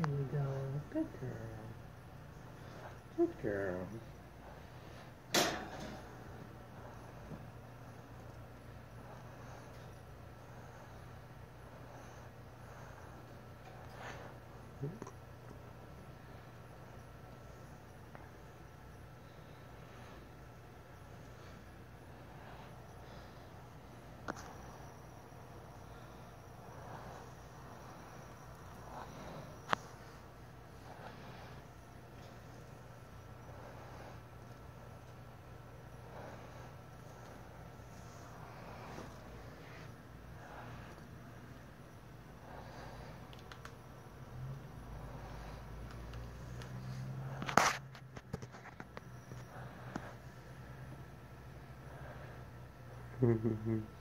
There you go. Good girl. Good girl. 嗯嗯嗯。